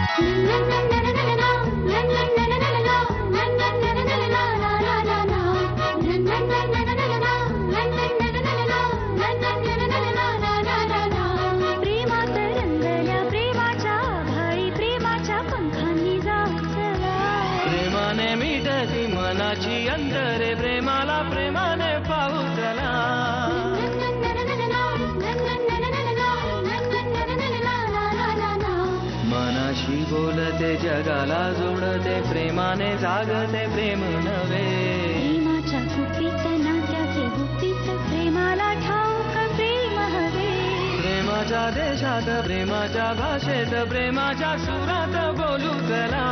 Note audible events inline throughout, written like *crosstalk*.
na na na na जागते प्रेम नवे प्रेमाच्या गुपित नात्याचे गुपित प्रेमाला ठाऊक प्रेम हवे प्रेमाच्या देशात प्रेमाच्या भाषेत प्रेमाच्या सुरात बोलू चला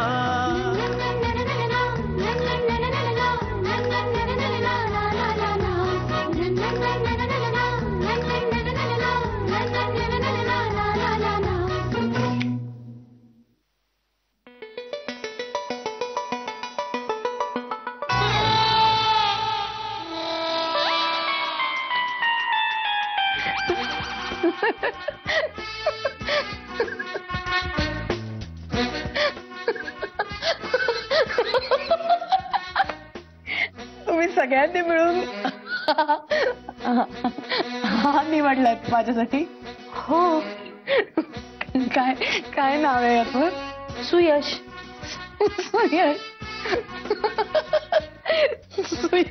सगळ्यांनी मिळून. हा निवडलात माझ्यासाठी. हो. काय नाव आहे याचं? सुयश. सुयश. सुयश.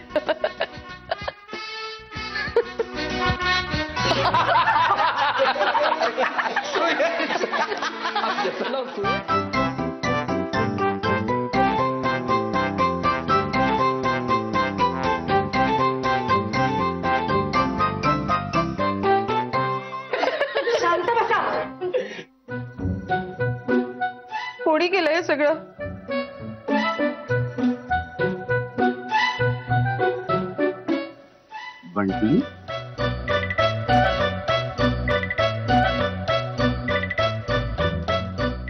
बंटी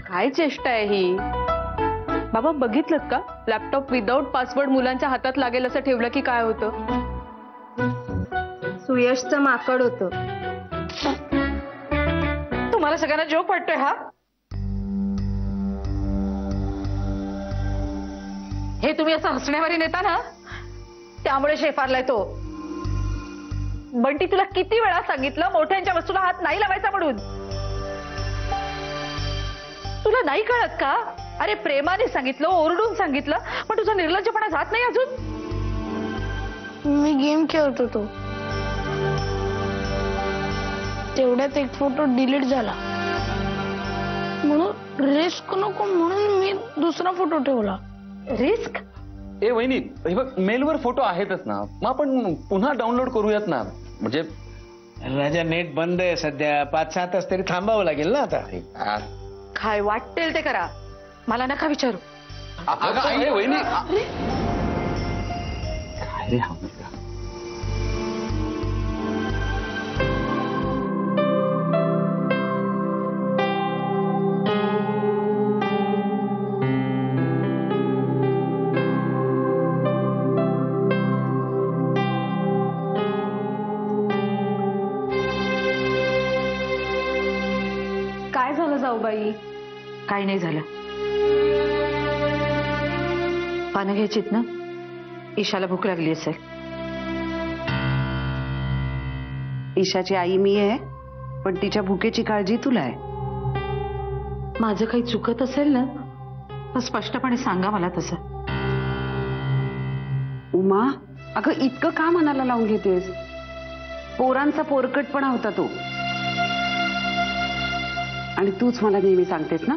काय चेष्टा आहे ही? बाबा बघितलं का? लॅपटॉप विदाऊट पासवर्ड मुलांच्या हातात लागेल असं ठेवलं की काय होतं? सुयशचं माकड होतं. तुम्हाला सगळ्यांना जोक वाटतोय हा? हे तुम्ही असं हसण्यावारी नेता ना? त्यामुळे शेफारलाय तो. बंटी तुला किती वेळा सांगितलं मोठ्यांच्या वस्तूला हात नाही लावायचा म्हणून? तुला नाही कळत का? अरे प्रेमाने सांगितलं ओरडून सांगितलं पण तुझा निर्लज्जपणा जात नाही अजून? मी गेम खेळत होतो तेवढ्यात एक फ़ोटो डिलीट झाला. म्हणून रिस्क नको म्हणून मी दुसरा फ़ोटो ठेवला. रिस्क? ए वहिनी हे बघ मेलवर फ़ोटो आहेतच ना. मग आपण पुन्हा डाउनलोड करूयात ना. म्हणजे राजा नेट बंद आहे सध्या. पाच सहा तास तरी थांबावं लागेल ना आता? आ- काय? वाटेल ते करा. मला नका विचारू. अगं, आई, वहिनी. काय रे हा? काही नाही झालं. ना? ईशाला भूक लागली असेल. ईशाची आई मी आहे, पण तिच्या भुकेची काळजी तुला आहे. माझं काही चुकत असेल ना, तर स्पष्टपणे सांगा मला तसं. उमा, अगं इतकं का मनाला लावून घेतेस? पोरांचा पोरकटपणा होता तो. तूच मला नेहमी सांगतेस ना?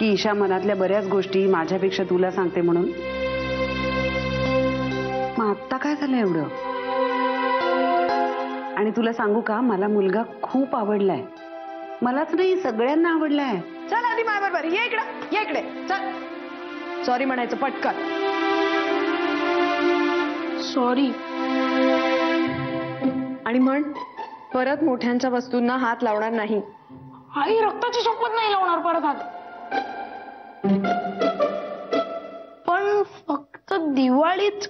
की ईशा मनातल्या बऱ्याच गोष्टी माझ्यापेक्षा तुला सांगते म्हणून. मग आत्ता काय झालं एवढं? आणि तुला सांगू का मला मुलगा खूप आवडलाय. मलाच नाही सगळ्यांना आवडलाय. चल आधी माझ्या बरोबर ये इकडे. ये इकडे. चल. सॉरी म्हणायचं पटकन. सॉरी आणि म्हण परत मोठ्यांच्या वस्तूंना हात लावणार नाही. आई रक्ताची शपथ नाही लावणार परत हात पण फक्त दिवाळीत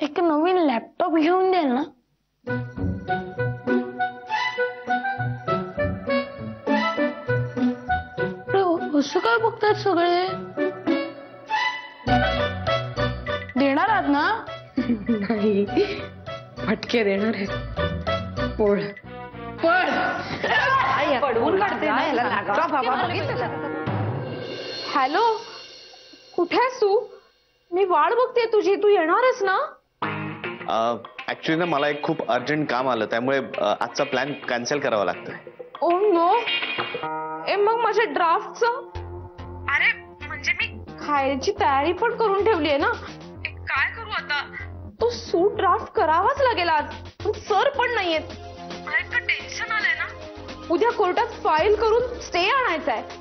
एक नवीन लॅपटॉप घेऊन द्याल ना. कसं काय बघतायत सगळे? देणार आहात ना? नाही फटके देणार आहे पोळ. पडवून काढते हॅलो कुठे तू? मी वाट बघते तुझी. तू येणारच ना? ऍक्च्युली ना मला एक खूप अर्जंट काम आलं. त्यामुळे अ, आजचा प्लॅन कॅन्सल करावा लागतोय. ओ नो ए मग माझ्या ड्राफ्टचं अरे म्हणजे मी खायची तयारी पण करून ठेवली आहे ना? ए, काय करू आता? तो सूट ड्राफ्ट करावाच लागेल आज. पण सर पण नाहीयेत. टेन्शन आलंय ना? उद्या कोर्टात फाईल करून स्टे आणायचा आहे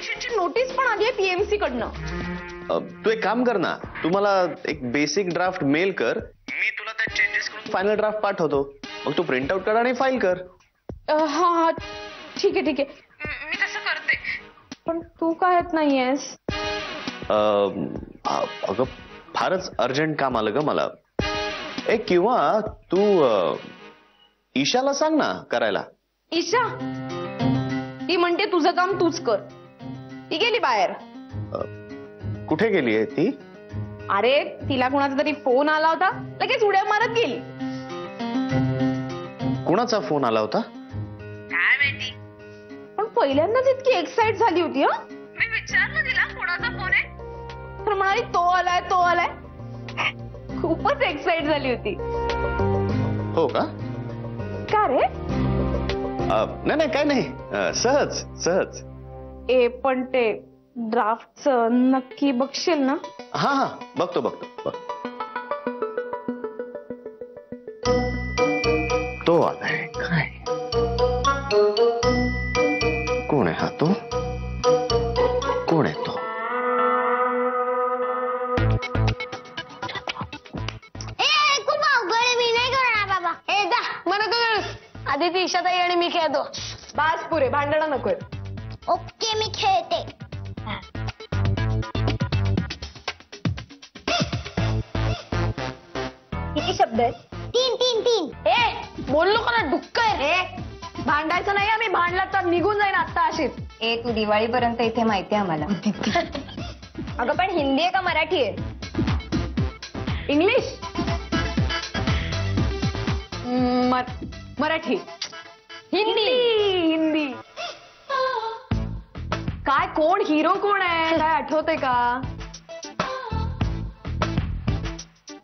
फ्लॅटला नोटीस पण आली आहे पीएमसी कडनं. तू एक काम कर ना. तू मला एक बेसिक ड्राफ्ट मेल कर. मी तुला त्या चेंजेस करून फायनल ड्राफ्ट पाठवतो. मग तू प्रिंट आउट कर आणि फाईल कर. हा हा. ठीक आहे ठीक आहे. मी तसं करते. पण तू काय येत नाहीयेस? अगं फारच अर्जंट काम आलं ग मला. ए किंवा तू ईशाला सांग ना करायला. ईशा? ती म्हणते तुझं काम तूच कर. ती गेली बाहेर. कुठे गेली आहे ती? अरे तिला कोणाचा तरी फ़ोन आला होता. लगेच उड्या मारत गेली. कुणाचा फ़ोन आला होता? काय माहिती? पण पहिल्यांदाच इतकी एक्साइट झाली होती हा? मी विचारलं तिला कोणाचा फ़ोन आहे? तर म्हणाली तो आलाय तो आलाय. खूपच एक्साइट झाली होती. हो का? का रे? अ, नाही नाही काय नाही. अ, सहज सहज. ए पण ते ड्राफ्टचं नक्की बघशील ना? हा हा. बघतो बघतो. बघ. तो आलाय. काय? कोण आहे हा तो? कोण आहे तो? खूप अवघड आहे मी नाही करणार बाबा. ए दा मला तर आधी ती ईशाताई आणि मी खेळतो. बास पुरे भांडणं नकोय. निघून जाईन आता अशीच. ए तू दिवाळीपर्यंत इथे माहिती आहे आम्हाला. *laughs* अगं पण हिंदी आहे का मराठी आहे? इंग्लिश? मराठी. हिंदी. हिंदी. काय कोण? हिरो कोण आहे? *laughs* काय आठवते का?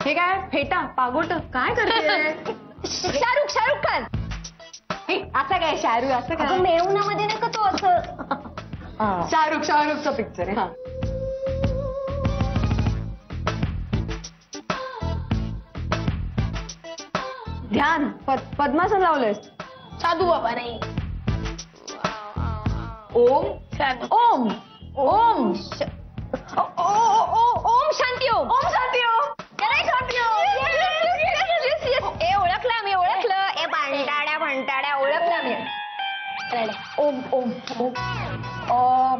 हे काय फेटा पागोट काय करते *laughs* शाहरुख शाहरुख खान. हे, असं काय शाहरुख असं काय? मेळुनामध्ये नका तो असं? *laughs* शाहरुख शाहरुखचा पिक्चर आहे. हा. ध्यान पद- पद्मासन लावलंयस. साधू बाबा नाही. ओम ओम ओम. श- ओ- ओ- ओ- ओ- ओम शांती ओम ओम शांती ओम.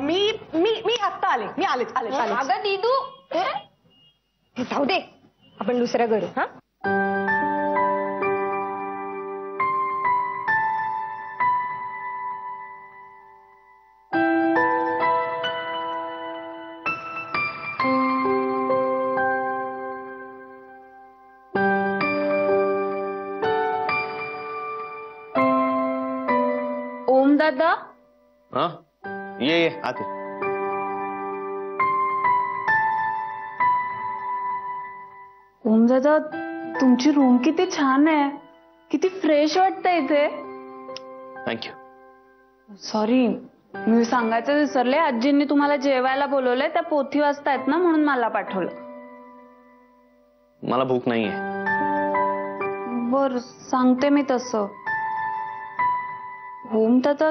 मी मी मी आत्ता आले. मी आलेच आलेच आले अगं दीदू. जाऊ दे. आपण दुसरं करू. हा? ओम दादा तुमची रूम किती छान आहे. किती फ्रेश वाटतं इथे. थँक्यू सॉरी मी सांगायचं विसरले. आजींनी तुम्हाला जेवायला बोलवलंय त्या पोथी वाचतायत ना म्हणून मला पाठवलं. मला भूक नाहीये. बर सांगते मी तसं. ओम दादा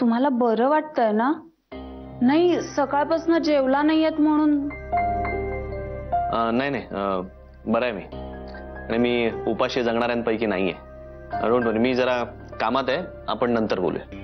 तुम्हाला बरं वाटतंय ना? नाही सकाळपासून जेवला नाहीयेत म्हणून. नाही नाही अ, बरं आहे मी. आणि मी उपाशी जगणाऱ्यांपैकी नाहीये. डोंट वरी मी जरा कामात आहे. आपण नंतर बोलूया.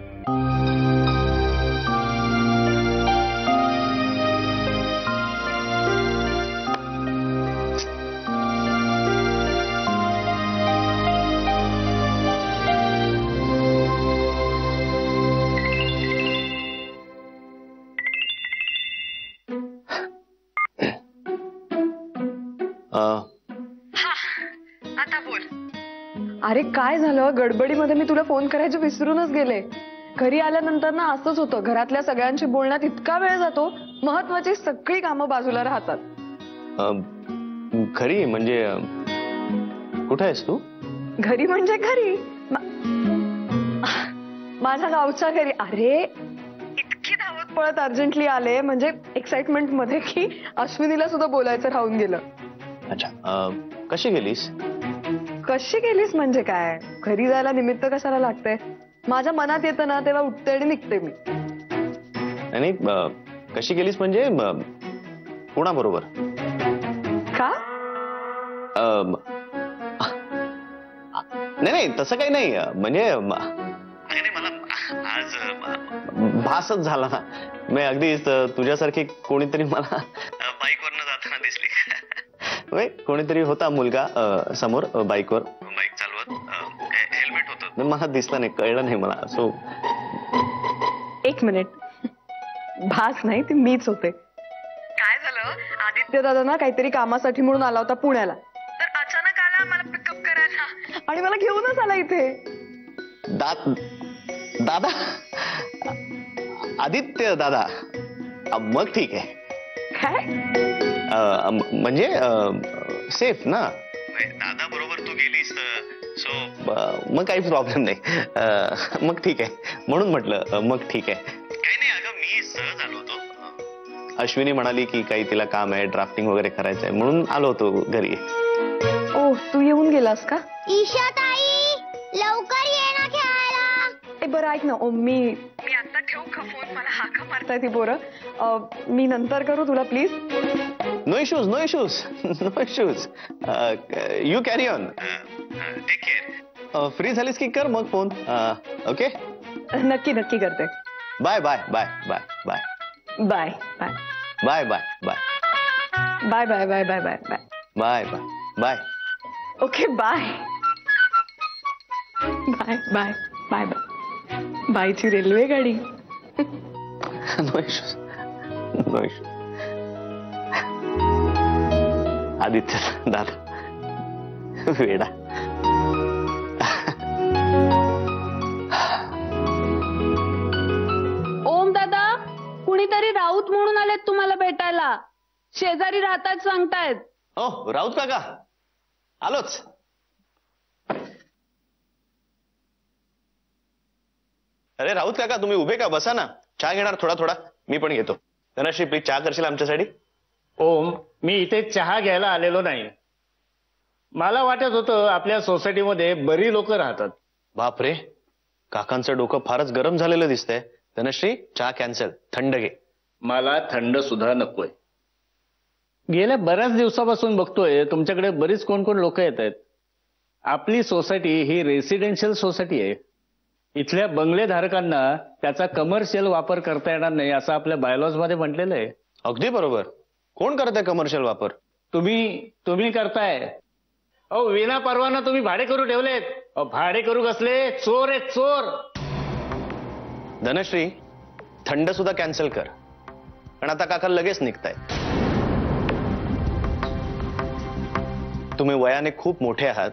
अरे काय झालं? गडबडीमध्ये मी तुला फ़ोन करायचे विसरूनच गेले. घरी आल्यानंतर ना असंच होतं. घरातल्या सगळ्यांशी बोलण्यात इतका वेळ जातो महत्वाची सगळी कामं बाजूला राहतात. खरी म्हणजे कुठे आहेस तू? घरी म्हणजे घरी. मा- माझ्या गावच्या घरी. अरे इतकी धावत पळत अर्जंटली आले. म्हणजे एक्साइटमेंट मध्ये की अश्विनीला सुद्धा बोलायचं राहून गेलं. अच्छा अं, कशी गेलीस? कशी गेलीस म्हणजे काय? घरी जायला निमित्त कशाला लागतंय? माझ्या मनात येतं ना तेव्हा उठते आणि निघते मी. आणि कशी गेलीस म्हणजे कोणाबरोबर? का? नाही नाही तसं काही नाही. म्हणजे अरे नाही, मला आज भासच झाला. ना मी अगदीच तुझ्यासारखी कोणीतरी मला कोणीतरी होता मुलगा समोर बाईकवर. बाईक चालवत हेल्मेट होतं. मला दिसलं नाही कळलं नाही मला. सो एक मिनिट. भास नाही ती मीच होते. काय झालं? आदित्य दादा ना काहीतरी कामासाठी म्हणून आला होता पुण्याला. तर अचानक आला मला पिकअप करायला. आणि मला घेऊनच आला इथे. दा दादा आदित्य दादा. मग ठीक आहे. काय? म्हणजे सेफ़ ना? दादा बरोबर तू गेलीस सो मग काही प्रॉब्लेम नाही. मग ठीक आहे. म्हणून म्हटलं मग ठीक आहे. काही नाही अगं मी सहज आलो होतो. अश्विनी म्हणाली की काही तिला काम आहे ड्राफ्टिंग वगैरे करायचंय म्हणून आलो होतो घरी. ओ तू येऊन गेलास का? ईशा ताई लवकर ये ना खेळायला. ए बरं ऐक ना ओ मी मी आता ठेवू का फ़ोन? मला हाका मारताय ती अं, मी नंतर करू तुला please? No issues no issues no issues you carry on take care free झालीस की कर मग फ़ोन ओके नक्की नक्की करते. Bye bye bye bye bye bye bye bye bye bye bye bye bye bye bye bye bye bye bye okay bye bye bye bye bye बायची railway गाडी. No issues no issues Aditya दादा वेडा. ओम दादा कुणीतरी राऊत म्हणून आलेत तुम्हाला भेटायला. शेजारी राहतात सांगतायत. हो राऊत काका. आलोच. अरे राऊत काका तुम्ही उभे का? बसा ना. चहा घेणार थोडा थोडा. मी पण घेतो. धनश्री प्लीज चहा करशील आमच्यासाठी? ओम. मी इथे चहा घ्यायला आलेलो नाही. मला वाटत होतं आपल्या सोसायटीमध्ये बरी लोक राहतात. बापरे. काकांचं डोकं फारच गरम झालेलं दिसतंय. धनश्री चहा कॅन्सल. थंड घे. मला थंड सुद्धा नकोय. गेल्या बऱ्याच दिवसापासून बघतोय तुमच्याकडे बरीच कोण कोण लोक येत आहेत. आपली सोसायटी ही रेसिडेन्शियल सोसायटी आहे. इथल्या बंगले धारकांना त्याचा कमर्शियल वापर करता येणार नाही असं आपल्या बायलॉजमध्ये म्हटलेलं आहे. अगदी बरोबर. कोण करत आहे कमर्शियल वापर? तुम्ही तुम्ही करताय. अहो विना परवाना तुम्ही भाडे करू ठेवलेत. अहो, भाडे करू कसले? चोर आहेत चोर. धनश्री थंड सुद्धा कॅन्सल कर. पण आता काका लगेच निघताय. तुम्ही वयाने खूप मोठे आहात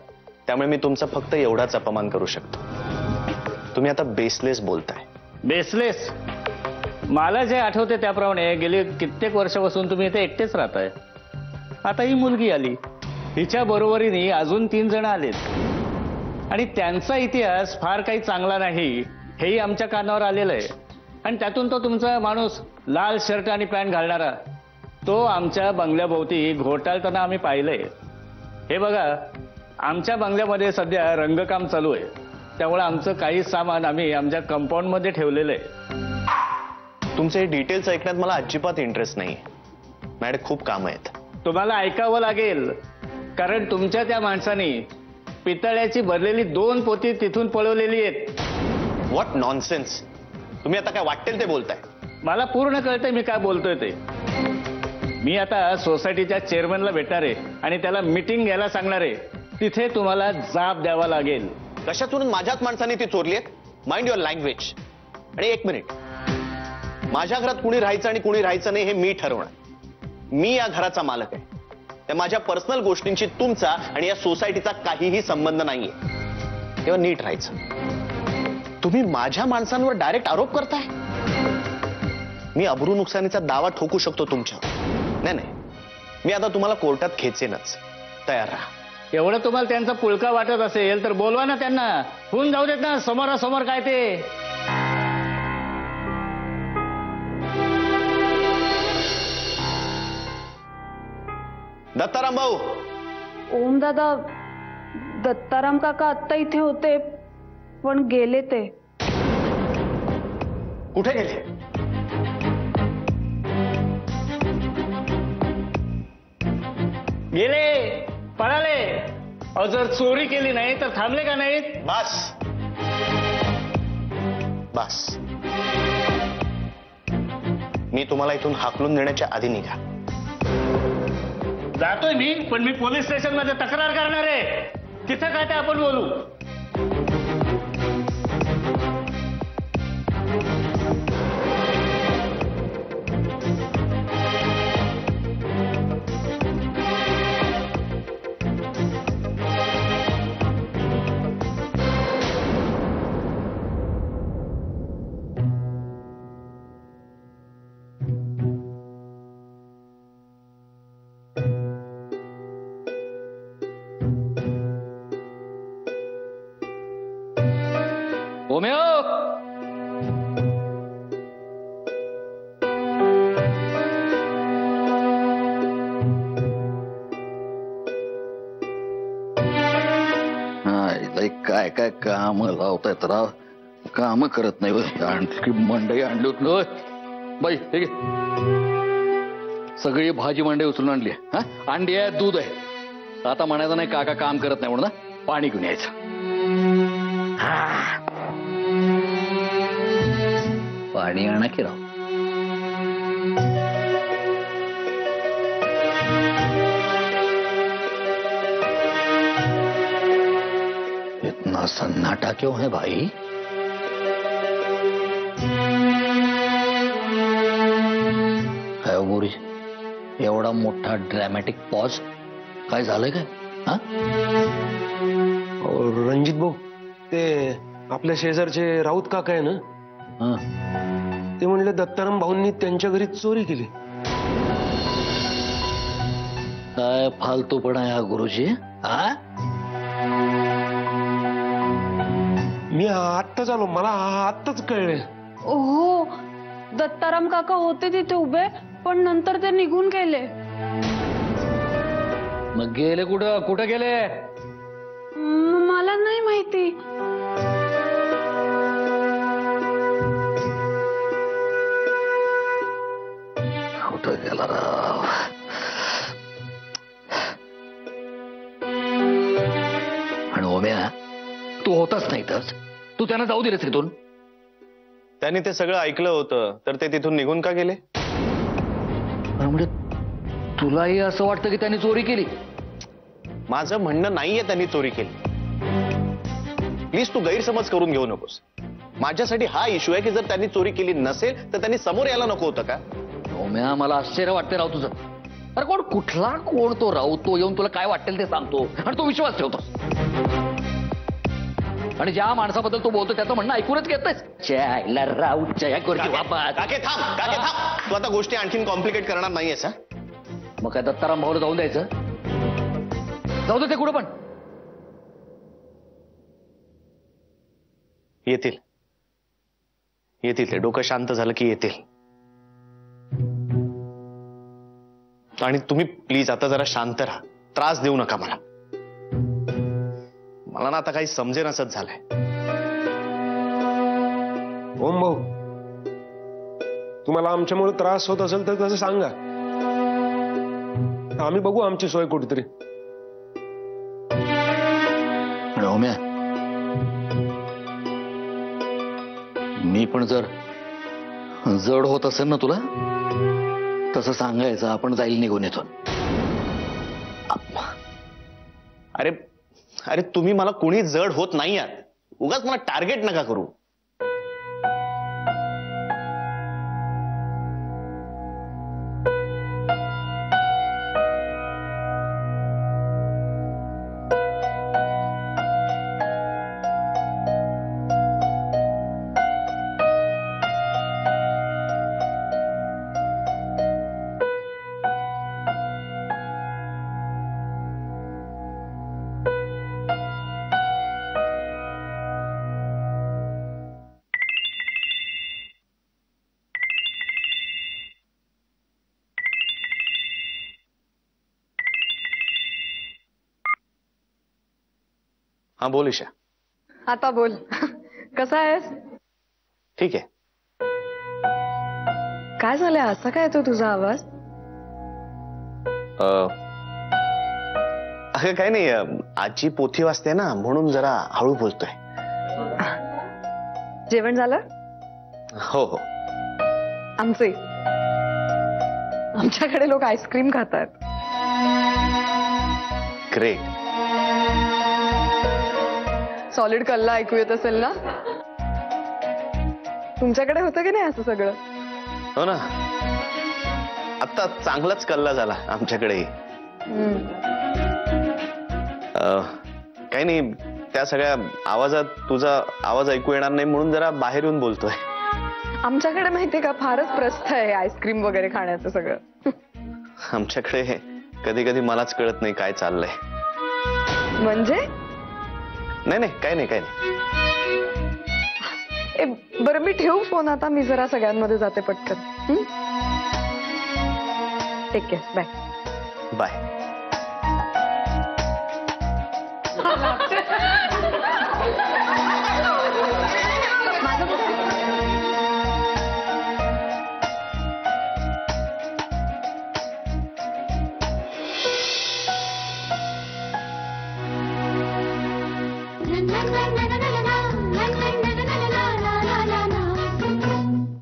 त्यामुळे मी तुमचा फक्त एवढाच अपमान करू शकतो. तुम्ही आता बेसलेस बोलताय. बेसलेस मला जे आठवते त्याप्रमाणे गेली कित्येक वर्षापासून तुम्ही इथे एकटेच राहताय. आता ही मुलगी आली. हिच्या बरोबरीने अजून तीन जण आलेत. आणि त्यांचा इतिहास फार काही चांगला नाही हेही आमच्या कानावर आलेलं आहे. आणि त्यातून तो तुमचा माणूस लाल शर्ट आणि पॅन्ट घालणारा तो आमच्या बंगल्याभोवती घोटाळताना आम्ही पाहिलंय. हे बघा आमच्या बंगल्यामध्ये सध्या रंगकाम चालू आहे. त्यामुळे आमचं काही सामान आम्ही आमच्या कंपाऊंडमध्ये ठेवलेलं आहे. तुमचे डिटेल्स ऐकण्यात मला अजिबात इंटरेस्ट नाही मॅडम खूप काम आहेत. तुम्हाला ऐकावं लागेल कारण तुमच्या त्या माणसाने पितळ्याची भरलेली दोन पोती तिथून पळवलेली आहेत. व्हॉट नॉनसेन्स तुम्ही आता काय वाटेल ते बोलताय? मला पूर्ण कळतंय मी काय बोलतोय ते. मी आता सोसायटीच्या चेअरमनला भेटणार आहे आणि त्याला मिटिंग घ्यायला सांगणार आहे. तिथे तुम्हाला जाब द्यावा लागेल. कशातून माझ्याच माणसाने ती चोरली माइंड युअर लँग्वेज आणि एक मिनिट माझ्या घरात कुणी राहायचं आणि कुणी राहायचं नाही, हे मी ठरवणार. मी या घराचा मालक आहे. त्या माझ्या पर्सनल गोष्टींशी तुमचा आणि या सोसायटीचा काहीही संबंध नाहीये. तेव्हा नीट राहायचं. तुम्ही माझ्या माणसांवर डायरेक्ट आरोप करताय? मी अब्रू नुकसानीचा दावा ठोकू शकतो तुमच्या. नाही नाही. मी आता तुम्हाला कोर्टात खेचेनच तयार राहा. एवढं तुम्हाला त्यांचा पुळका वाटत असेल, तर बोलवा ना त्यांना. होऊन जाऊ देत ना, समोरासमोर काय ते? दत्ताराम भाऊ ओम दादा दत्ताराम काका आत्ता इथे होते पण गेले ते. कुठे गेले? गेले पळाले. अहो जर चोरी केली नाही तर थांबले का नाहीत? बस. बस. मी तुम्हाला इथून हाकलून देण्याच्या आधी निघा. जातोय मी पण मी पोलीस स्टेशन मध्ये तक्रार करणार आहे. तिथं काय ते बोलू? ओम्यो काय काय काम लावतायत राव काम करत नाही आणखी मंडई आणली होती. बाई हे घे. सगळी भाजी मंडई उचलून आणली हा अंडी आहे दूध आहे आता म्हणायचं नाही काका काम करत नाही म्हणून पाणी घेऊन यायचं आणा इतना सन्नाटा क्यों है भाई? काय गोरी एवढा मोठा ड्रॅमॅटिक पॉज काय झालंय काय? हा? रणजित भाऊ ते आपल्या शेजारचे राऊत काका आहे ना? हा. ते म्हणले दत्ताराम भाऊंनी त्यांच्या घरी चोरी केली. काय फालतूपणा हा गुरुजी हा? मी आत्ताच आलो मला आत्ताच कळले. हो दत्ताराम काका होते तिथे उभे पण नंतर ते निघून गेले. मग गेले कुठं? कुठं गेले? म- मला नाही माहिती. कुठं गेला राव? आणि ओम्या तू होताच नाही तर तू त्यांना जाऊ दिलेस इथून. त्यांनी ते सगळं ऐकलं होतं तर ते तिथून निघून का गेले? म्हणजे तुलाही असं वाटतं की त्यांनी चोरी केली? माझं म्हणणं नाहीये त्यांनी चोरी केली. प्लीज तू गैरसमज करून घेऊ नकोस. माझ्यासाठी हा इश्यू आहे की जर त्यांनी चोरी केली नसेल तर त्यांनी समोर यायला नको होतं का? ओम्या मला आश्चर्य वाटते राव तुझं. अरे कोण कुठला कोण तो राव? तो येऊन तुला काय वाटेल ते सांगतो. आणि तो विश्वास ठेवतो. आणि ज्या माणसाबद्दल तो बोलतो त्याचं म्हणणं ऐकूनच थांब तू आता गोष्टी आणखीन कॉम्प्लिकेट करणार नाहीयेस हा? मग काय दत्ताराम भाऊला जाऊन द्यायचं? जाऊ दे ते कुठं पण. येतील. येतील ते. डोकं शांत झालं की येतील. आणि तुम्ही प्लीज़ आता जरा शांत राहा. त्रास देऊ नका मला. मला ना आता काही समजेनसच झालंय. ओम भाऊ. तुम्हाला आमच्यामुळे त्रास होत असेल तर तसं सांगा. आम्ही बघू आमची सोय कुठेतरी. आणि मी पण जर जड होत असेल ना तुला तसं सांगायचं, आपण जाईल निघून अरे अरे, तुम्ही मला कोणी जड होत नाही आहात उगाच टार्गेट नका करू. हा बोल ईशा। आता बोल। कसा आहेस? ठीक आहे। काय झालंय? असा काय येतो तुझा आवाज़? अ, अगं काही नाही आजी पोथी वाचते ना म्हणून जरा हळू बोलतोय. जेवण झालं? हो हो. आमचे. आमच्याकडे लोक आईस्क्रीम खातात. ग्रेट सॉलिड कल्ला ऐकू येत असेल ना? तुमच्याकडे होतं की नाही असं सगळं? हो ना. आता चांगलाच कल्ला झाला आमच्याकडे. हम्म. काही नाही त्या सगळ्या आवाजात तुझा आवाज़ ऐकू येणार नाही म्हणून जरा बाहेर येऊन बोलतोय. आमच्याकडे माहितीये का फारच प्रस्थ आहे आईस्क्रीम वगैरे खाण्याचं सगळं. आमच्याकडे कधी कधी मलाच कळत नाही काय चाललंय. म्हणजे? नाही नाही काय नाही काय नाही. ए, बरं मी ठेवू फ़ोन आता. मी जरा सगळ्यांमध्ये जाते पटकन. ठीक केअर बाय बाय. *laughs*